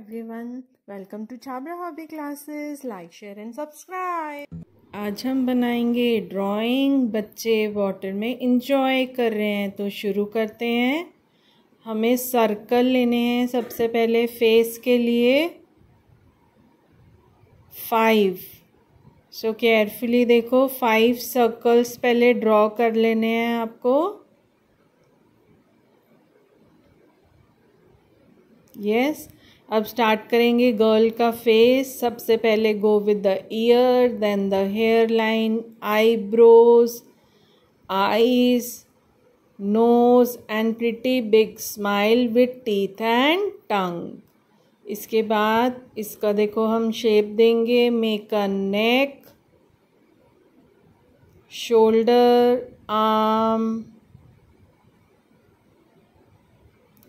everyone. Welcome to Chabra hobby Classes. Like share and subscribe आज हम बनाएँगे drawing बच्चे वाटर में इंजॉय कर रहे हैं तो शुरू करते हैं हमें सर्कल लेने हैं सबसे पहले फेस के लिए फाइव सो केयरफुली देखो फाइव सर्कल्स पहले ड्रॉ कर लेने हैं आपको यस yes. अब स्टार्ट करेंगे गर्ल का फेस सबसे पहले go with the ear then the hair line eyebrows eyes nose and pretty big smile with teeth and tongue इसके बाद इसका देखो हम शेप देंगे. Make a neck shoulder arm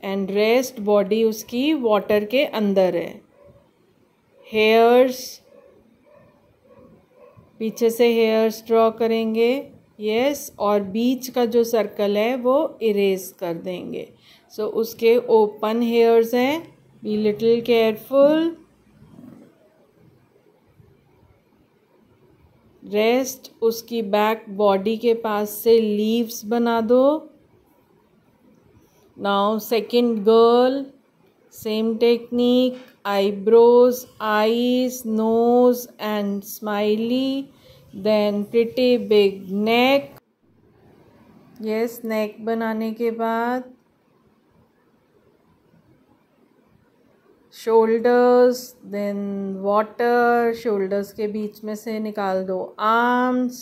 and rest body उसकी वाटर के अंदर है हेयर्स पीछे से हेयर्स ड्रॉ करेंगे यस yes, और बीच का जो सर्कल है वो इरेज कर देंगे. सो so, उसके ओपन हेयर्स हैं बी लिटिल केयरफुल रेस्ट उसकी बैक बॉडी के पास से लीव्स बना दो. Now second girl same technique eyebrows eyes nose and smiley then pretty big neck yes neck बनाने के बाद shoulders then water shoulders के बीच में से निकाल दो arms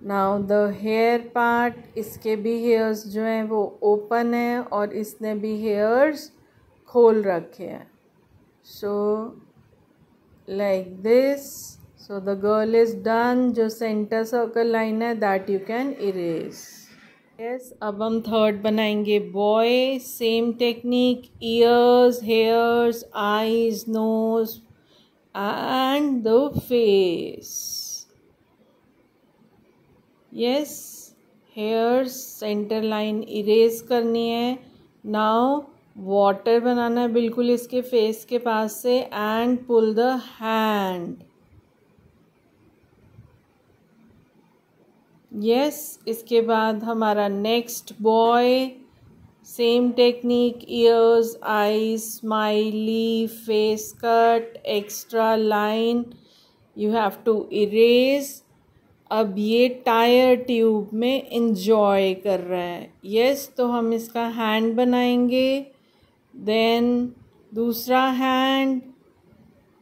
now the hair part इसके भी हेयर्स जो हैं, वो ओपन है और इसने भी हेयर्स खोल रखे हैं। So like this so the girl is done जो सेंटर सर्कल लाइन है that you can erase yes अब हम थर्ड बनाएँगे boy same technique ears hairs eyes nose and the face yes hairs centre line erase करनी है। Now water बनाना है बिल्कुल इसके फेस के पास से and pull the hand yes इसके बाद हमारा next boy same technique ears eyes smiley face cut extra line you have to erase अब ये टायर ट्यूब में इंजॉय कर रहा है। यस तो हम इसका हैंड बनाएँगे देन दूसरा hand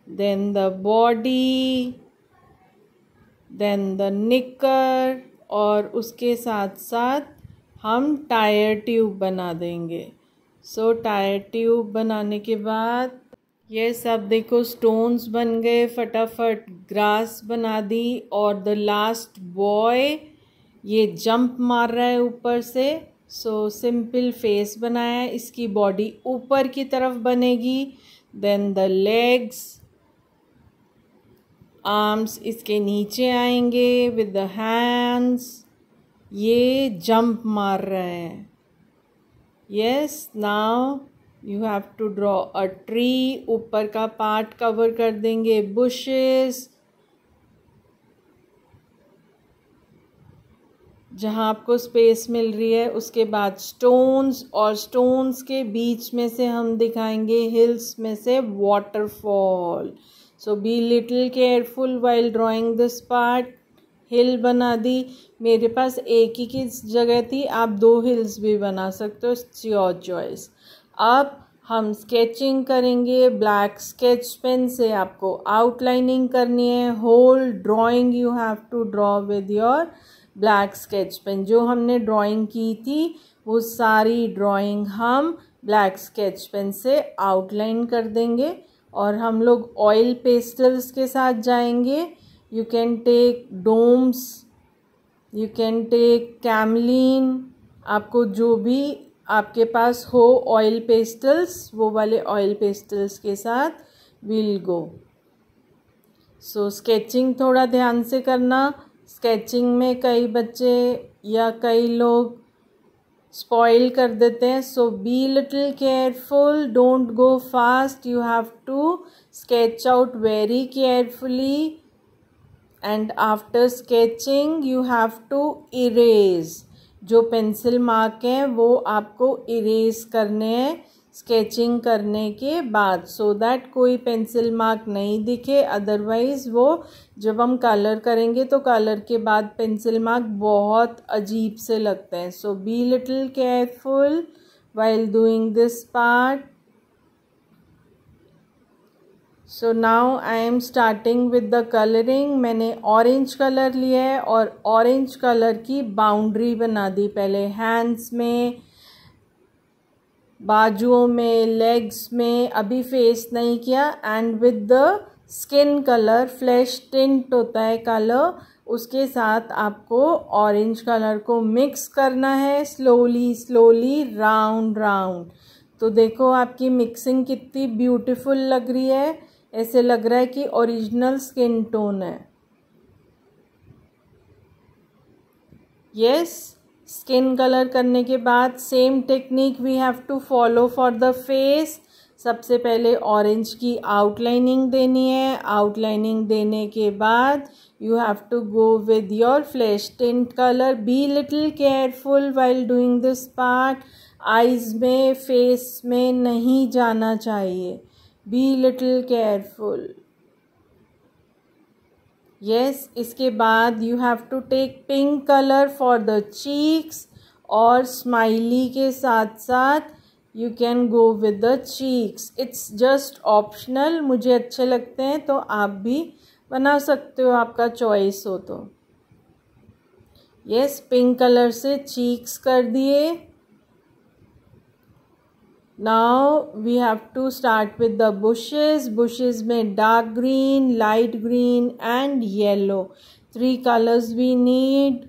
then the body then the knicker और उसके साथ साथ हम टायर ट्यूब बना देंगे। सो टायर ट्यूब बनाने के बाद ये सब देखो स्टोन्स बन गए, फटाफट ग्रास बना दी और द लास्ट बॉय ये जंप मार रहा है ऊपर से। सो सिंपल फेस बनाया है इसकी बॉडी ऊपर की तरफ़ बनेगी देन द लेग्स आर्म्स इसके नीचे आएँगे विद द हैंड्स ये जंप मार रहे है। Yes now you have to draw a tree ऊपर का पार्ट कवर कर देंगे बुशेस जहाँ आपको स्पेस मिल रही है, उसके बाद स्टोन्स और स्टोन्स के बीच में से हम दिखाएँगे हिल्स में से waterfall so be little careful while drawing this part hill बना दी. मेरे पास एक ही की जगह थी, आप दो हिल्स भी बना सकते हो. इट्स योर चॉइस अब हम स्केचिंग करेंगे ब्लैक स्केच पेन से आपको आउटलाइनिंग करनी है whole drawing you have to draw with your black sketch pen जो हमने ड्राइंग की थी, वो सारी ड्राइंग हम ब्लैक स्केच पेन से आउटलाइन कर देंगे और हम लोग ऑयल पेस्टल्स के साथ जाएँगे। You can take Doms you can take Camlin आपको जो भी आपके पास हो ऑयल पेस्टल्स वो वाले ऑयल पेस्टल्स के साथ विल गो सो स्केचिंग थोड़ा ध्यान से करना। स्केचिंग में कई बच्चे या कई लोग स्पॉइल कर देते हैं। So be little careful don't go fast you have to sketch out very carefully and after sketching you have to erase जो पेंसिल मार्क हैं, वो आपको इरेज करने हैं, स्केचिंग करने के बाद। सो so दैट कोई पेंसिल मार्क नहीं दिखे अदरवाइज़ वो जब हम कलर करेंगे तो कलर के बाद पेंसिल मार्क बहुत अजीब से लगते हैं। So be little careful while doing this part so now I am starting with the colouring मैंने ऑरेंज कलर लिया है और ऑरेंज कलर की बाउंड्री बना दी पहले हैंड्स में, बाजुओं में लेग्स में। अभी फेस नहीं किया। And with the skin colour flesh tint होता है कलर उसके साथ आपको ऑरेंज कलर को मिक्स करना है। स्लोली स्लोली राउंड राउंड तो देखो आपकी मिक्सिंग कितनी ब्यूटीफुल लग रही है। ऐसे लग रहा है कि ओरिजिनल स्किन टोन है। यस स्किन कलर करने के बाद same technique we have to follow for the face सबसे पहले ऑरेंज की आउटलाइनिंग देनी है। आउटलाइनिंग देने के बाद you have to go with your flesh tint colour be little careful while doing this part eyes में फेस में नहीं जाना चाहिए। बी लिटिल केयरफुल यस इसके बाद you have to take pink colour for the cheeks और smiley के साथ साथ you can go with the cheeks it's just optional मुझे अच्छे लगते हैं तो आप भी बना सकते हो, आपका चॉइस हो तो। यस पिंक कलर से चीक्स कर दिए। Now we have to start with the bushes bushes में dark green light green and yellow three colors we need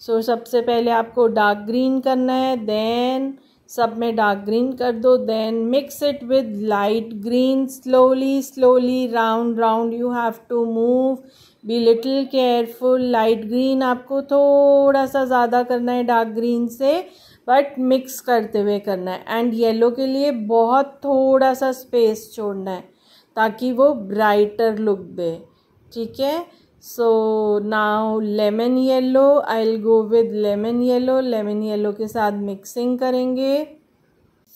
so सबसे पहले आपको dark green करना है then सब में डार्क ग्रीन कर दो then mix it with light green slowly slowly round round you have to move be little careful light green आपको थोड़ा सा ज़्यादा करना है डार्क ग्रीन से बट मिक्स करते हुए करना है। एंड येलो के लिए बहुत थोड़ा सा स्पेस छोड़ना है ताकि वो ब्राइटर लुक दे। ठीक है? So now lemon yellow I will go with lemon yellow lemon yellow के साथ मिक्सिंग करेंगे।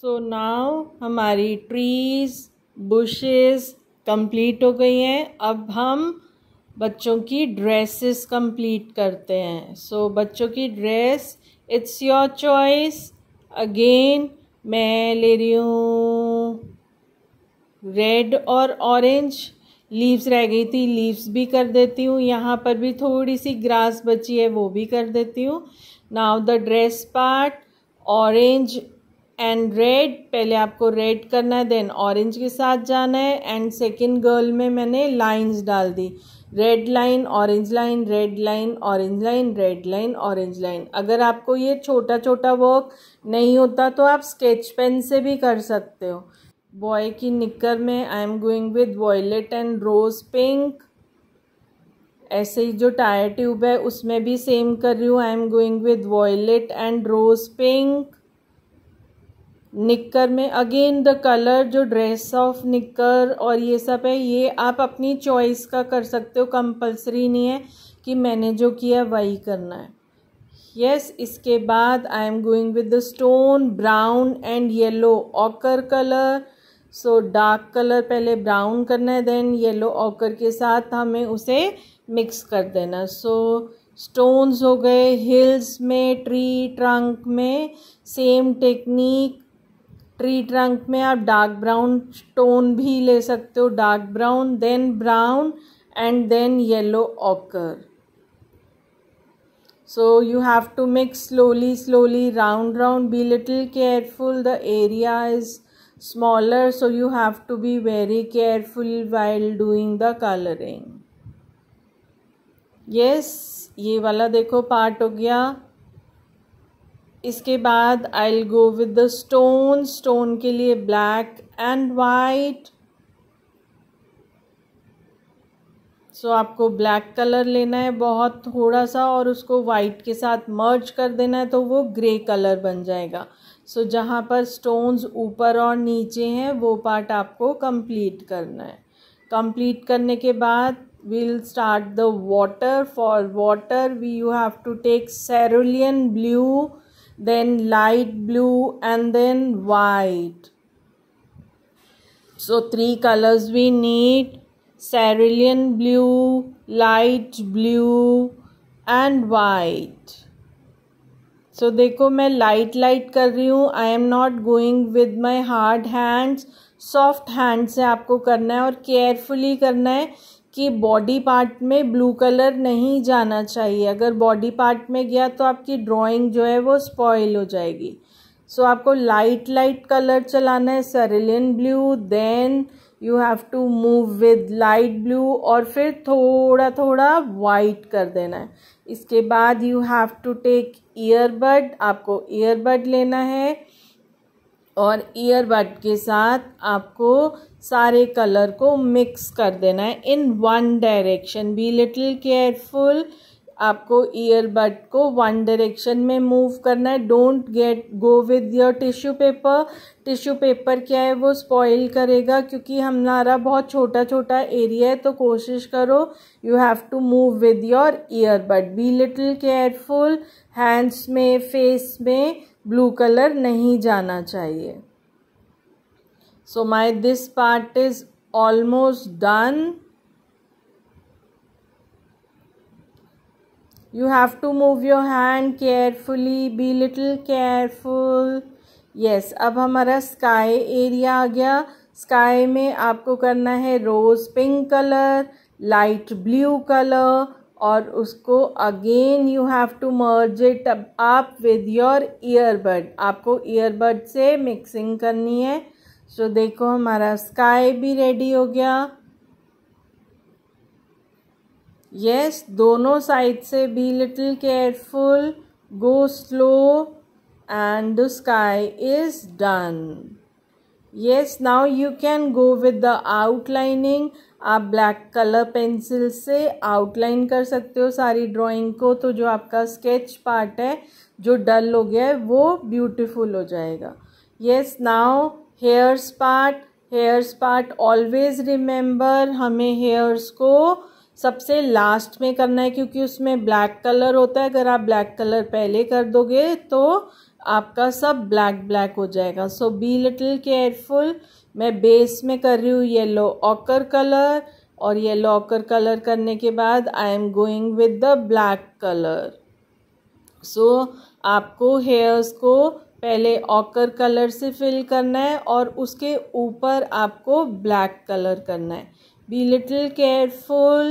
सो so नाउ हमारी ट्रीज बुशेस कंप्लीट हो गई हैं। अब हम बच्चों की ड्रेसेस कंप्लीट करते हैं। सो so, बच्चों की dress it's your choice again मैं ले रही हूँ। रेड और ऑरेंज लीव्स रह गई थी। लीव्स भी कर देती हूँ। यहाँ पर भी थोड़ी सी ग्रास बची है, वो भी कर देती हूँ। Now the dress part orange and red पहले आपको रेड करना है देन ऑरेंज के साथ जाना है। एंड सेकेंड गर्ल में मैंने लाइंस डाल दी। Red line orange line red line orange line red line orange line अगर आपको ये छोटा छोटा वर्क नहीं होता तो आप स्केच पेन से भी कर सकते हो। बॉय की निक्कर में I am going with violet and rose pink ऐसे ही जो टायर ट्यूब है, उसमें भी सेम कर रही हूँ। I am going with violet and rose pink knicker में। अगेन द कलर जो ड्रेस ऑफ़ निक्कर और ये सब है ये आप अपनी चॉइस का कर सकते हो। कंपलसरी नहीं है कि मैंने जो किया वही करना है। यस yes, इसके बाद I am going with the stone brown and yellow ochre colour so dark colour पहले ब्राउन करना है देन येलो ऑकर के साथ हमें उसे मिक्स कर देना सो so, स्टोन्स हो गए हिल्स में ट्री ट्रंक में सेम टेक्निक ट्री ट्रंक में आप डार्क ब्राउन स्टोन भी ले सकते हो, dark brown then brown and then yellow ochre so you have to mix slowly slowly round round be little careful the area is smaller so you have to be very careful while doing the colouring yes ये वाला देखो part हो गया। इसके बाद I will go with the stone stone के लिए black and white so आपको ब्लैक कलर लेना है बहुत थोड़ा सा और उसको वाइट के साथ मर्ज कर देना है तो वो ग्रे कलर बन जाएगा। सो so, जहाँ पर स्टोन्स ऊपर और नीचे हैं वो पार्ट आपको कंप्लीट करना है। कंप्लीट करने के बाद we'll start the water. For water we you have to take cerulean blue. Then light blue and then white so three colors we need cerulean blue light blue and white so, देखो मैं light light कर रही हूँ I am not going with my hard hands soft hand से आपको करना है और केयरफुली करना है कि बॉडी पार्ट में ब्लू कलर नहीं जाना चाहिए। अगर बॉडी पार्ट में गया तो आपकी ड्राइंग जो है वो स्पॉइल हो जाएगी। सो so, आपको लाइट लाइट कलर चलाना है cerulean blue then you have to move with light blue और फिर थोड़ा थोड़ा वाइट कर देना है। इसके बाद you have to take earbud आपको ईयरबड लेना है और ईयरबड के साथ आपको सारे कलर को मिक्स कर देना है। In one direction, be little careful, आपको ईयरबड को वन डायरेक्शन में मूव करना है। Don't get, go with your tissue paper. Tissue paper क्या है? वो स्पॉइल करेगा क्योंकि हमारा बहुत छोटा छोटा एरिया है तो कोशिश करो। You have to move with your earbud be little careful hands में फेस में ब्लू कलर नहीं जाना चाहिए। So my this part is almost done you have to move your hand carefully, be little careful. Yes, अब हमारा sky area आ गया। Sky में आपको करना है rose pink colour light blue colour और उसको again you have to merge it up with your earbud आपको ईयरबड से मिक्सिंग करनी है। सो देखो, हमारा स्काई भी रेडी हो गया। यस दोनों साइड से be little careful go slow and the sky is done yes now you can go with the outlining आप ब्लैक कलर पेंसिल से आउटलाइन कर सकते हो सारी ड्राइंग को। तो जो आपका स्केच पार्ट है, जो डल हो गया है, वो ब्यूटीफुल हो जाएगा। Yes now hairs part hairs part always remember हमें हेयर्स को सबसे लास्ट में करना है क्योंकि उसमें ब्लैक कलर होता है। अगर आप ब्लैक कलर पहले कर दोगे तो आपका सब ब्लैक ब्लैक हो जाएगा। सो बी लिटिल केयरफुल मैं बेस में कर रही हूँ येलो ऑकर कलर और येलो ऑकर कलर करने के बाद I am going with the black colour so आपको हेयर्स को पहले ऑकर कलर से फिल करना है और उसके ऊपर आपको ब्लैक कलर करना है। Be little careful.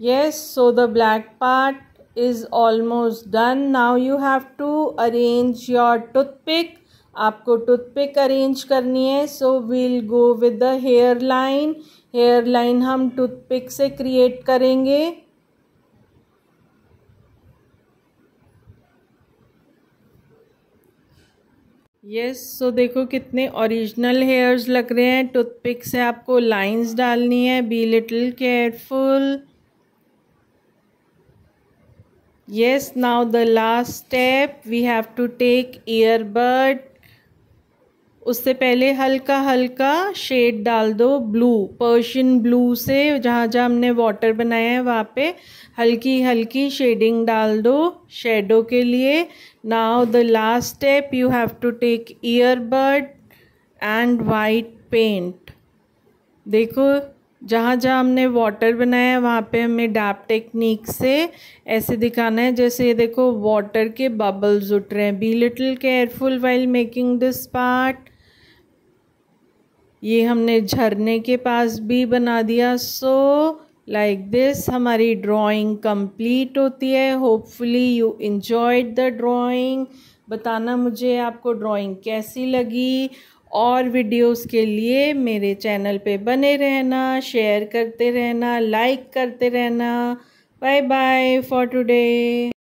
Yes, so the black part is almost done. Now you have to arrange your toothpick. आपको टूथपिक अरेंज करनी है। So we'll go with the hair line hair line हम toothpick से create करेंगे। Yes yes, so so देखो कितने original hairs लग रहे हैं। टूथपिक से आपको लाइंस डालनी है be little careful yes now the last step we have to take earbud उससे पहले हल्का हल्का शेड डाल दो ब्लू पर्शियन ब्लू से, जहाँ जहाँ हमने वाटर बनाया है, वहाँ पे हल्की हल्की शेडिंग डाल दो शेडो के लिए। Now the last step you have to take earbud and white paint देखो, जहाँ जहाँ हमने वाटर बनाया है, वहाँ पे हमें डैप टेक्निक से ऐसे दिखाना है, जैसे देखो वाटर के बबल्स उठ रहे हैं। Be little careful while making this part ये हमने झरने के पास भी बना दिया। सो लाइक दिस हमारी ड्राइंग कंप्लीट होती है। Hopefully you enjoyed the drawing बताना मुझे आपको ड्राइंग कैसी लगी। और वीडियोस के लिए मेरे चैनल पे बने रहना शेयर करते रहना लाइक करते रहना। Bye bye for today